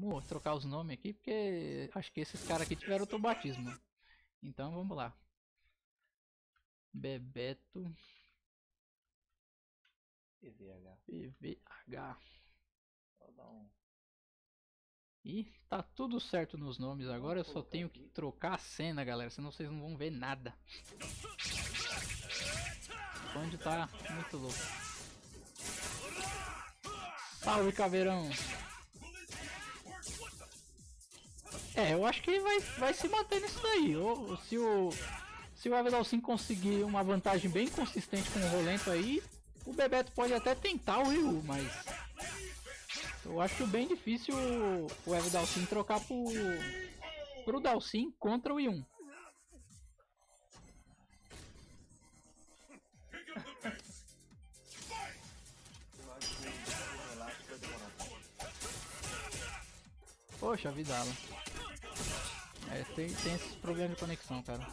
Vamos trocar os nomes aqui, porque acho que esses caras aqui tiveram outro batismo. Então vamos lá. Bebeto PVH. PVH. Só dar um. E tá tudo certo nos nomes agora, eu só tenho que trocar a cena, galera, senão vocês não vão ver nada. Onde tá muito louco. Salve, caveirão! É, eu acho que vai, vai se manter nisso daí. Ou, se o se o Evedal 5 conseguir uma vantagem bem consistente com o Rolento aí, o Bebeto pode até tentar o Ryu, mas eu acho bem difícil o, Evo Dalsin trocar pro, pro Dalsin contra o Yun. Eu acho que o relato vai demorar. Poxa vida, Alan. É, tem, tem esses problemas de conexão, cara.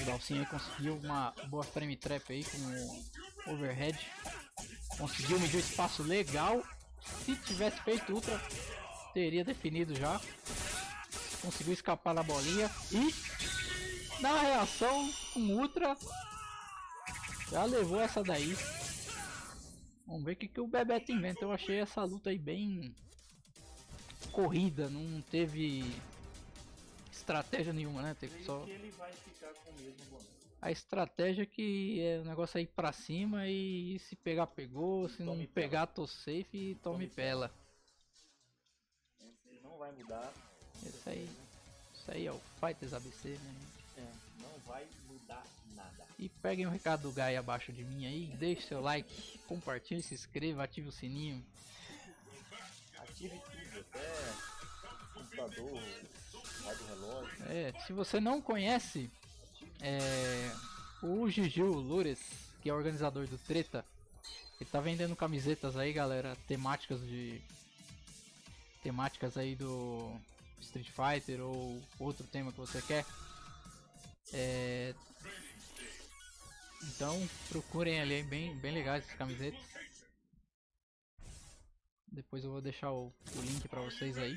O Dalsin aí conseguiu uma boa frame trap aí com o overhead. Conseguiu medir o espaço legal. Se tivesse feito ultra, teria definido já. Conseguiu escapar da bolinha e na reação com ultra já levou essa daí. Vamos ver o que, que o Bebeto inventa. Eu achei essa luta aí bem corrida, não teve estratégia nenhuma, né? Teve só a estratégia que é o negócio aí pra cima e se pegar pegou, se não Tome pegar tô safe e tome Tome pela. Ele não vai mudar. Isso aí, isso aí é o Fighters ABC, né? É, não vai mudar nada. E peguem o recado do Guy abaixo de mim aí, deixe seu like, compartilhe, se inscreva, ative o sininho. Ative tudo, até computador, rádio relógio. É, se você não conhece é, o Gigil Lures, que é organizador do Treta, ele tá vendendo camisetas aí, galera, temáticas de temáticas aí do Street Fighter ou outro tema que você quer. É, então procurem ali, bem, bem legais essas camisetas. Depois eu vou deixar o, o link pra vocês aí.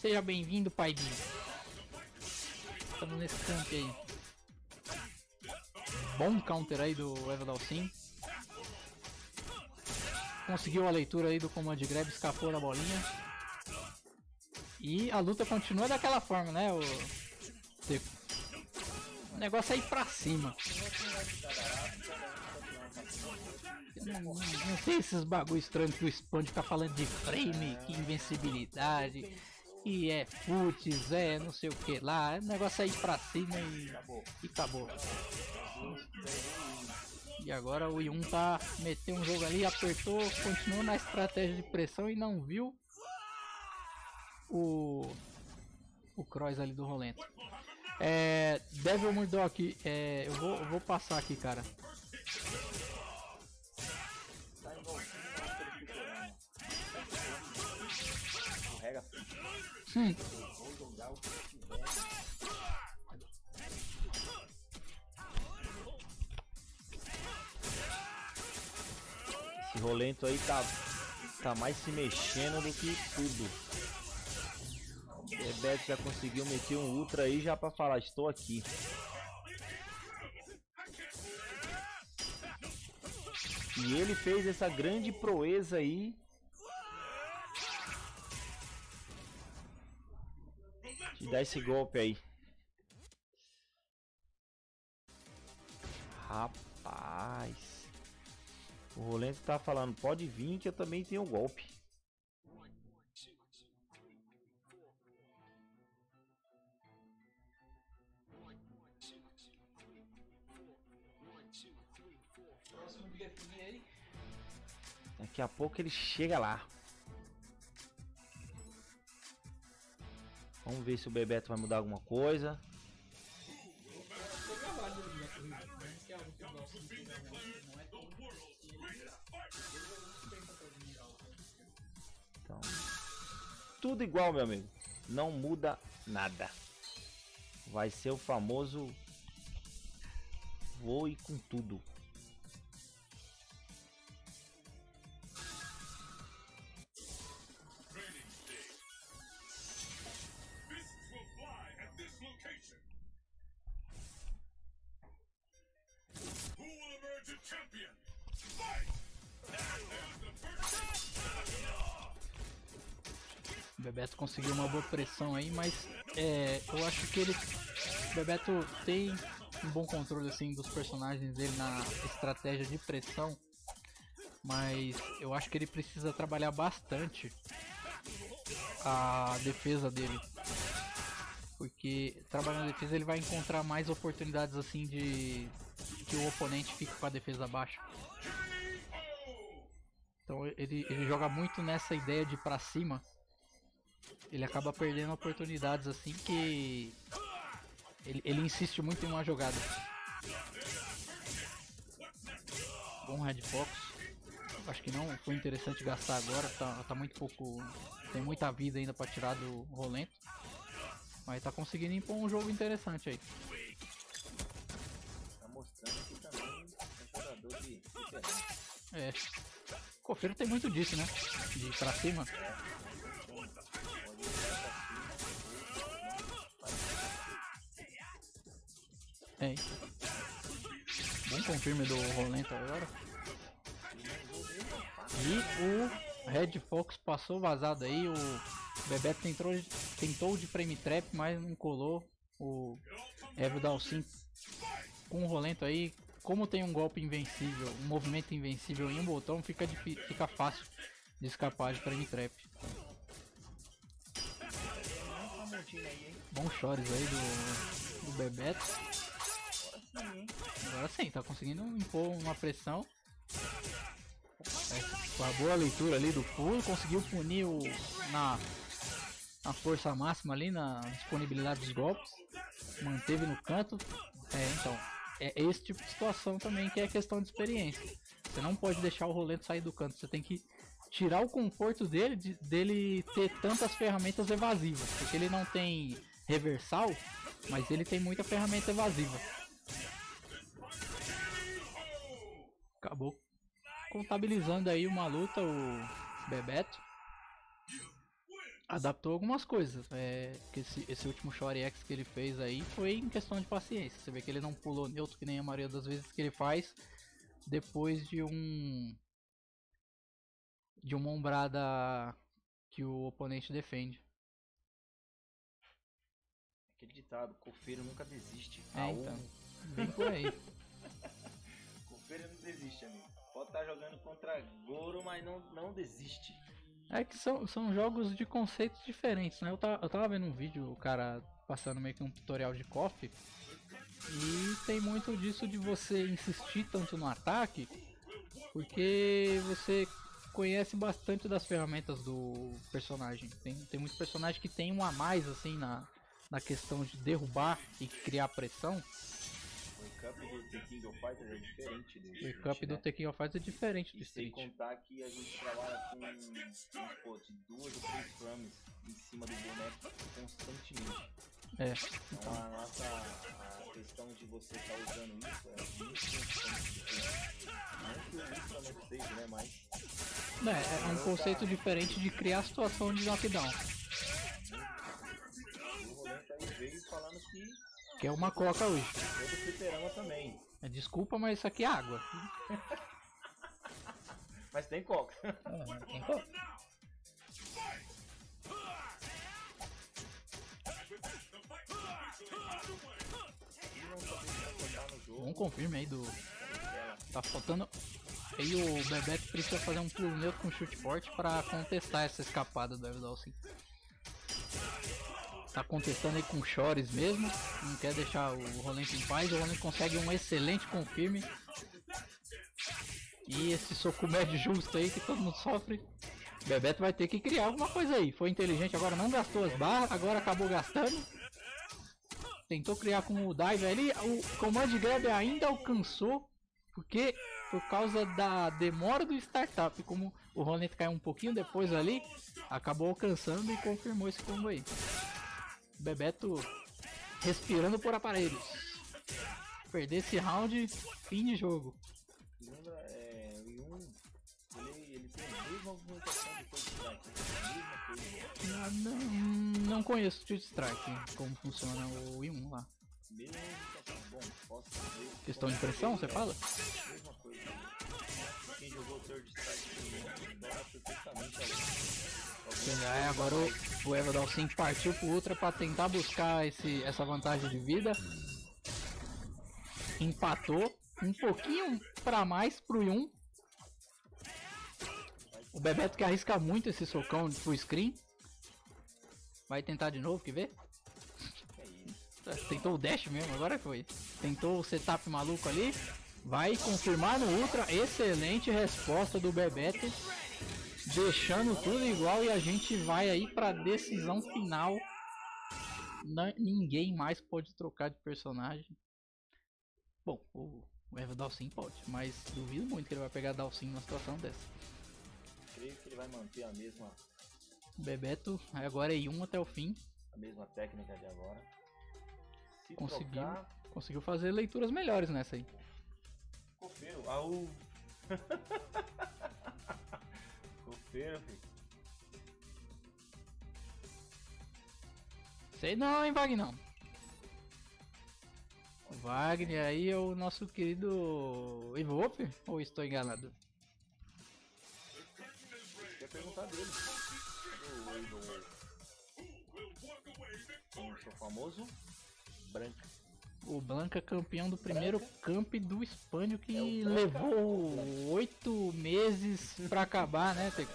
Seja bem-vindo, pai Dinho. Estamos nesse camp aí. Bom counter aí do Evadalcin. Conseguiu a leitura aí do comando de grab, escapou da bolinha. E a luta continua daquela forma, né? O? O negócio é ir pra cima. Não, não, tem esses bagulho estranhos que o Spawn fica falando de frame, que invencibilidade, e é futs, é não sei o que lá. O negócio é ir pra cima e Acabou. e acabou. E agora o Yun tá meteu um jogo ali, apertou, continuou na estratégia de pressão e não viu o o cross ali do Rolento. É, Devil Murdoch, é, eu vou eu vou passar aqui, cara. Tá fliperama. Carrega Hum. Esse rolento aí tá, tá mais se mexendo do que tudo. O Bebeto já conseguiu meter um ultra aí já pra falar, estou aqui. E ele fez essa grande proeza aí. De dar esse golpe aí. Rapaz. O Rolento tá falando, pode vir que eu também tenho golpe. Aí. Daqui a pouco ele chega lá. Vamos ver se o Bebeto vai mudar alguma coisa. Então, tudo igual, meu amigo. Não muda nada. Vai ser o famoso voe com tudo. Bebeto conseguiu uma boa pressão aí, mas é, eu acho que ele. Bebeto tem um bom controle assim dos personagens dele na estratégia de pressão. Mas eu acho que ele precisa trabalhar bastante a defesa dele. Porque trabalhando na defesa ele vai encontrar mais oportunidades assim de que o oponente fique com a defesa baixa. Então ele, ele joga muito nessa ideia de pra cima. Ele acaba perdendo oportunidades assim que ele, ele insiste muito em uma jogada. Bom Red Fox. Acho que não foi interessante gastar agora, tá, tá muito pouco. Tem muita vida ainda para tirar do Rolento. Mas tá conseguindo impor um jogo interessante aí. É. Cofeiro tem muito disso, né? De ir pra cima. É. Bom confirme do Rolento agora. E o Red Fox passou vazado aí. O Bebeto tentou, tentou de frame trap, mas não colou. O Evo Dalcin com o Rolento aí. Como tem um golpe invencível, um movimento invencível em um botão, fica, fica fácil de escapar de frame trap. Bom chores aí do, do Bebeto. Agora sim, tá conseguindo impor uma pressão. É, com a boa leitura ali do pulo, conseguiu punir o, na, na força máxima ali, na disponibilidade dos golpes. Manteve no canto. É, então, é esse tipo de situação também que é questão de experiência. Você não pode deixar o rolento sair do canto, você tem que tirar o conforto dele, de, dele ter tantas ferramentas evasivas, porque ele não tem reversal, mas ele tem muita ferramenta evasiva. Acabou contabilizando aí uma luta o Bebeto. Adaptou algumas coisas. É, que esse, esse último Shore X que ele fez aí foi em questão de paciência. Você vê que ele não pulou neutro que nem a maioria das vezes que ele faz depois de um de uma ombrada que o oponente defende. Aquele ditado, cofeiro nunca desiste. É, então, bem por aí. cofeiro não desiste, amigo. Pode estar tá jogando contra Goro, mas não, não desiste. É que são, são jogos de conceitos diferentes, né? Eu tava, eu tava vendo um vídeo, o cara passando meio que um tutorial de KOF. E tem muito disso de você insistir tanto no ataque, porque você conhece bastante das ferramentas do personagem. Tem, tem muitos personagens que tem um a mais assim na, na questão de derrubar e criar pressão. O Cup do The King of Fighters é diferente do O Cup do né? The King of Fighters é diferente do E sem Street. contar que a gente trabalha com supor, de duas ou três frames em cima do boneco constantemente. É, Então a nossa a questão de você estar usando isso é muito constante. Não que o Ultra não seja, né? Mas é, é um conceito diferente de criar situação de knockdown. Que Que é uma coca hoje. é do fliperama também. É, desculpa, mas isso aqui é água. Mas tem coca. É, tem coca. Não. Vamos confirme aí do. Tá faltando. Aí o Bebeto precisa fazer um neutro com chute forte pra contestar essa escapada do Evidalcin. Tá contestando aí com chores mesmo. Não quer deixar o Rolento em paz. O Rolento consegue um excelente confirme. E esse soco médio justo aí que todo mundo sofre. Bebeto vai ter que criar alguma coisa aí. Foi inteligente, agora não gastou as barras, agora acabou gastando. Tentou criar com o dive ali. O Command Grab ainda alcançou. Porque por causa da demora do startup, como o Ronet caiu um pouquinho depois ali, acabou alcançando e confirmou esse combo aí. Bebeto respirando por aparelhos. Perder esse round, fim de jogo. lembra, é, o Yun, ele, ele tem a mesma movimentação do Strike. A mesma coisa. Ah, Não, não conheço o Street Strike, como funciona o I1 lá. Mesmo tá bom, posso ver. Questão de pressão, você fala? Mesma coisa. Quem jogou Third Strike dólar perfeitamente ali. É, agora o, o Everdal sim partiu pro Ultra pra tentar buscar esse, essa vantagem de vida. Empatou um pouquinho pra mais pro Yun. O Bebeto que arrisca muito esse socão de full screen. Vai tentar de novo, quer ver? É Tentou o dash mesmo, agora foi. Tentou o setup maluco ali. Vai confirmar no Ultra. Excelente resposta do Bebeto. Deixando tudo igual e a gente vai aí pra decisão final. Na- ninguém mais pode trocar de personagem. Bom, o, o Eva Dalsin pode, mas duvido muito que ele vai pegar Dalsin numa situação dessa. Creio que ele vai manter a mesma, O Bebeto agora é I1 até o fim. a mesma técnica de agora. Se Conseguiu. trocar, Conseguiu fazer leituras melhores nessa aí. Cofeiro, au! Cofeiro, filho. Sei não, hein, Wagner? O Wagner aí é o nosso querido Ivope? Ou estou enganado? Quer perguntar dele. O famoso? Branca. O Blanca campeão do primeiro camp do Espanho que É levou oito meses pra acabar, né? Teco?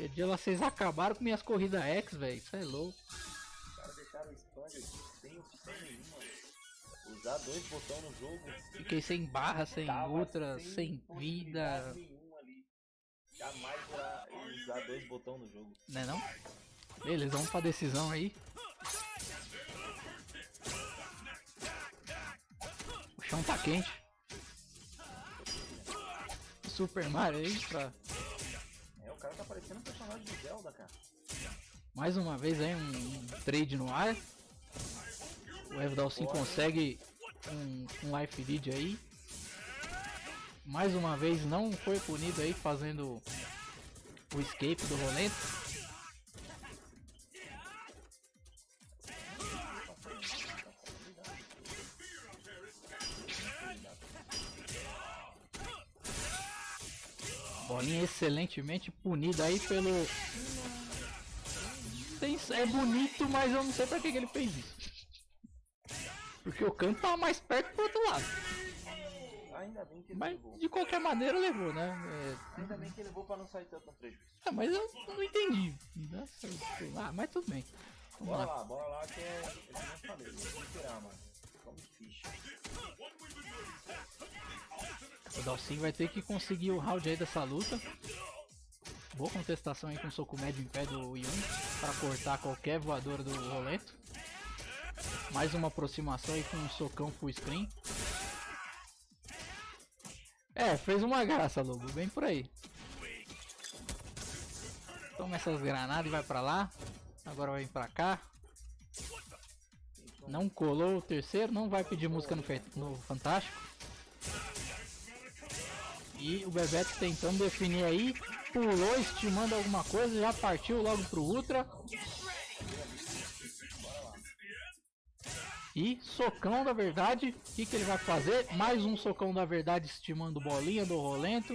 Que dia lá vocês acabaram com minhas corridas X, velho. Isso é louco. Os caras deixaram o Spaniard sem opção nenhuma. Usar dois botões no jogo. Fiquei sem barra, sem tava ultra, sem possibilidade vida. Jamais irá usar dois botões no jogo. Né não? Beleza, vamos pra decisão aí. O chão tá quente. Super Mario aí pra parecendo um personagem do Zelda, cara. mais uma vez aí um, um trade no ar. O Evdalsin consegue um, um life lead aí. Mais uma vez não foi punido aí fazendo o escape do Rolento. Bolinha excelentemente punida aí pelo. É bonito, mas eu não sei pra que, que ele fez isso. Porque o canto tava mais perto pro outro lado. Ainda bem que ele Mas levou. de qualquer maneira levou, né? Ainda bem que ele levou pra não sair tanto prejuízo. É, é, mas eu não entendi. Lá, mas tudo bem. Vamos Bora lá. lá, bora lá que é. Eu não falei, vou esperar, mano. Como ficha. O Dalcin vai ter que conseguir o round aí dessa luta. Boa contestação aí com o soco médio em pé do Yun para cortar qualquer voadora do Rolento. Mais uma aproximação aí com um socão full screen. É, fez uma graça, Lobo, bem por aí. Toma essas granadas e vai pra lá. Agora vai vir pra cá. Não colou o terceiro, não vai pedir música no, no Fantástico. E o Bebeto tentando definir aí. Pulou, estimando alguma coisa, já partiu logo pro Ultra. E socão da verdade, o que, que ele vai fazer? Mais um socão da verdade estimando bolinha do Rolento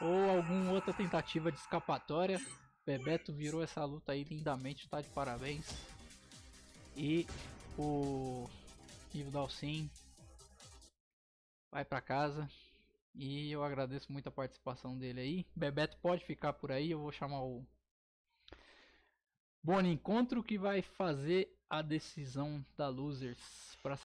ou alguma outra tentativa de escapatória. Bebeto virou essa luta aí lindamente, tá de parabéns. E o Ivo Dalcin vai pra casa. E eu agradeço muito a participação dele aí. Bebeto pode ficar por aí, eu vou chamar o Boni Encontro que vai fazer a decisão da Losers para